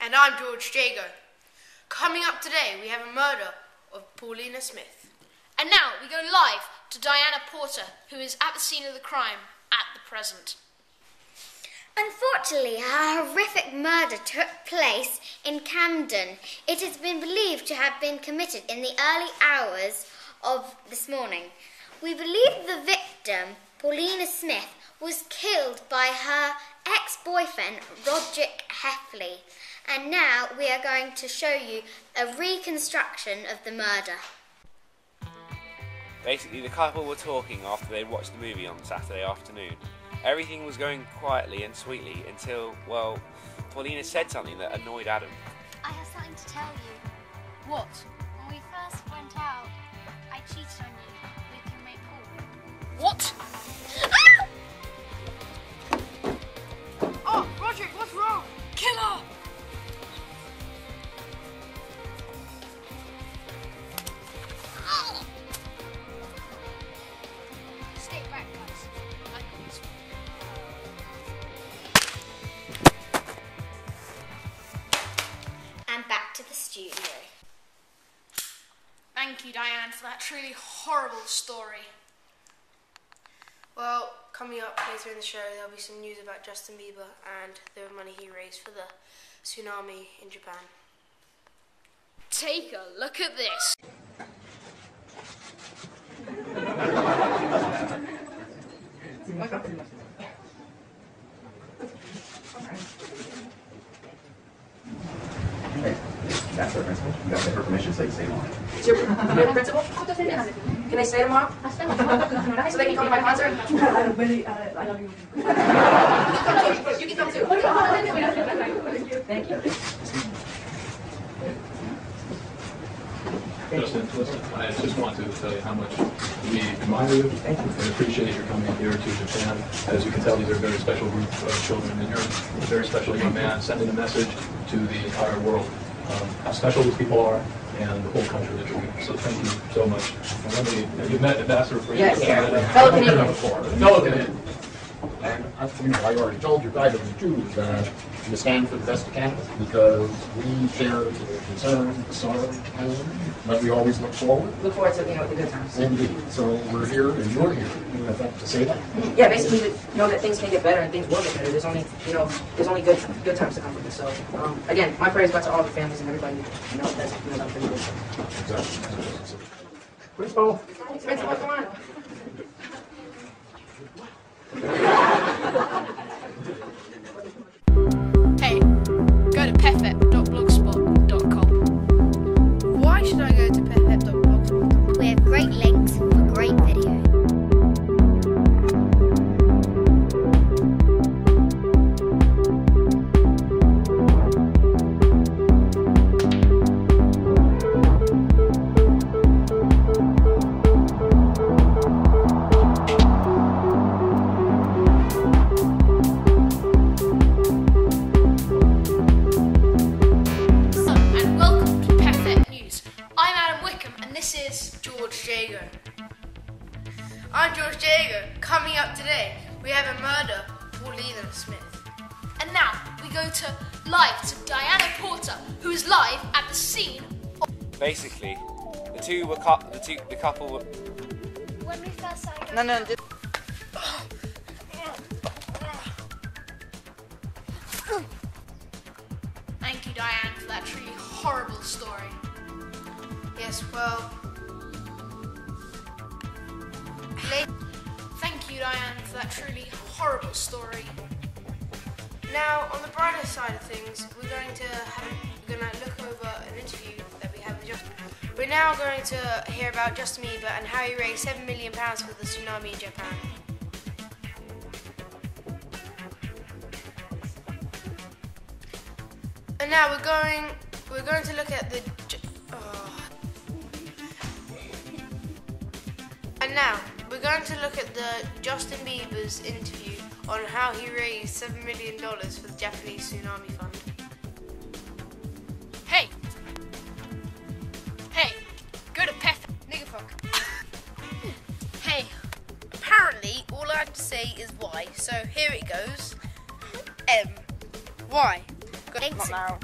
And I'm George Jago. Coming up today, we have a murder of Paulina Smith. And now we go live to Diana Porter, who is at the scene of the crime at the present. Unfortunately, a horrific murder took place in Camden. It has been believed to have been committed in the early hours of this morning. We believe the victim, Paulina Smith, was killed by her ex boyfriend, Roderick Heffley. And now we are going to show you a reconstruction of the murder. Basically, the couple were talking after they'd watched the movie on Saturday afternoon. Everything was going quietly and sweetly until, well, Paulina said something that annoyed Adam. I have something to tell you. What? When we first went out, I cheated on you with your mate Paul. What? Thank you, Diane, for that truly horrible story. Well, coming up later in the show, there'll be some news about Justin Bieber and the money he raised for the tsunami in Japan. Take a look at this. That's her principal. You got to get her permission so you say more. Is your, your principal? Can they stay tomorrow? So they can come to my concert? You can come too. Thank you. Justin, listen, I just want to tell you how much we admire you and appreciate your coming here to Japan. As you can tell, these are a very special group of children, and you're a very special young man sending a message to the entire world um, how special these people are and the whole country that you're. So thank you so much. And let me, you've met Ambassador Fried. Yes. Fellow Canadian. Fellow Canadian. And I, you know, I already told your guidance too that you stand for the best of Canada because we share the concern, the sorrow, and but we always look forward. Look forward to, you know, the good times. Indeed. So we're here and you're here. You have to say that. Yeah, basically, we know that things can get better and things will get better. There's only, you know, there's only good good times to come from this. So, um, again, my prayers go out to all the families and everybody, you know, that's, you know, that's been good. Exactly. Principal. Principal, come on. Go to? We have great links this is George Jago. I'm George Jago. Coming up today, we have a murder of Paulina Smith. And now we go to live to Diana Porter, who is live at the scene. Basically, the two were cou- the two the couple were When we first saw you, No, no, just, Thank you, Diane, for that truly horrible story. Yes, well, Thank you, Diane, for that truly horrible story. now on the brighter side of things, we're going to have we're going to look over an interview that we have with Justin. We're now going to hear about Justin Bieber and how he raised seven million pounds for the tsunami in Japan. And now we're going we're going to look at the And now we're going to look at the Justin Bieber's interview on how he raised seven million dollars for the Japanese tsunami fund. Hey! Hey! Go to Pef. Nigga fuck. Hey! Apparently, all I have to say is why. So here it goes. M. Why? Thanks. now.